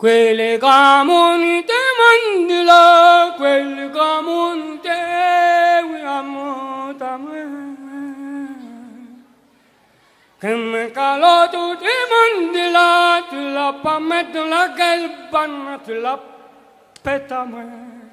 Quelle camonte mandila, quelle camonte amotame. Che me caloto te mandila, tu la pamet la galbana, tu la petame.